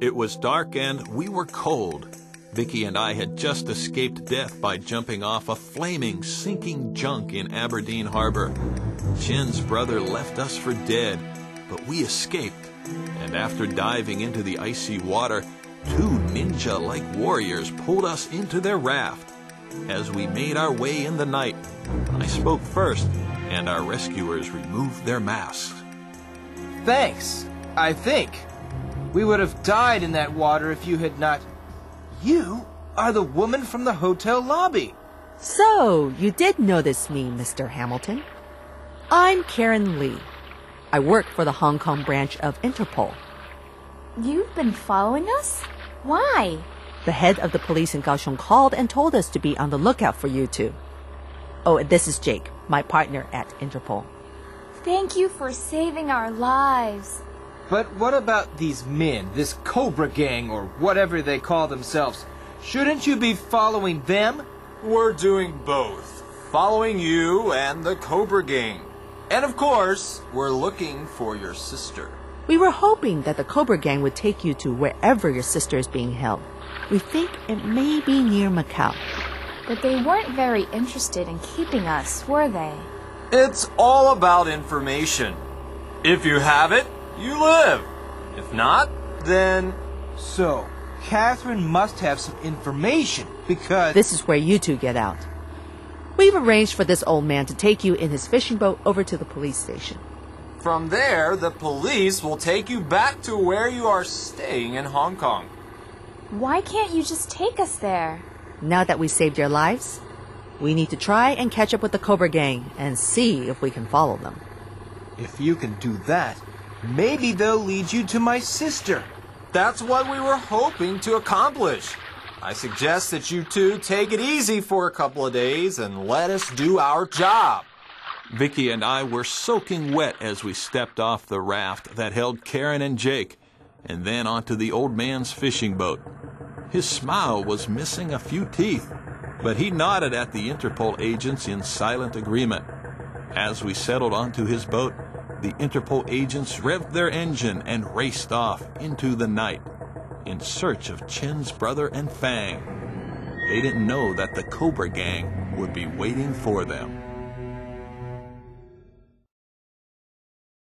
It was dark and we were cold. Vicky and I had just escaped death by jumping off a flaming, sinking junk in Aberdeen Harbor. Chen's brother left us for dead, but we escaped. And after diving into the icy water, two ninja like warriors pulled us into their raft. As we made our way in the night, I spoke first, and our rescuers removed their masks. Thanks, I think. We would have died in that water if you had not. You are the woman from the hotel lobby. So, you did notice me, Mr. Hamilton. I'm Karen Lee. I work for the Hong Kong branch of Interpol. You've been following us? Why? The head of the police in Kaohsiung called and told us to be on the lookout for you two. Oh, and this is Jake, my partner at Interpol. Thank you for saving our lives. But what about these men, this Cobra Gang, or whatever they call themselves? Shouldn't you be following them? We're doing both. Following you and the Cobra Gang. And of course, we're looking for your sister. We were hoping that the Cobra Gang would take you to wherever your sister is being held. We think it may be near Macau. But they weren't very interested in keeping us, were they? It's all about information. If you have it, you live. If not, then So, Catherine must have some information because. This is where you two get out. We've arranged for this old man to take you in his fishing boat over to the police station. from there, the police will take you back to where you are staying in Hong Kong. Why can't you just take us there? Now that we saved your lives, we need to try and catch up with the Cobra Gang and see if we can follow them. If you can do that, maybe they'll lead you to my sister. That's what we were hoping to accomplish. I suggest that you two take it easy for a couple of days and let us do our job. Vicky and I were soaking wet as we stepped off the raft that held Karen and Jake, and then onto the old man's fishing boat. His smile was missing a few teeth, but he nodded at the Interpol agents in silent agreement. As we settled onto his boat, the Interpol agents revved their engine and raced off into the night in search of Chen's brother and Fang. They didn't know that the Cobra Gang would be waiting for them.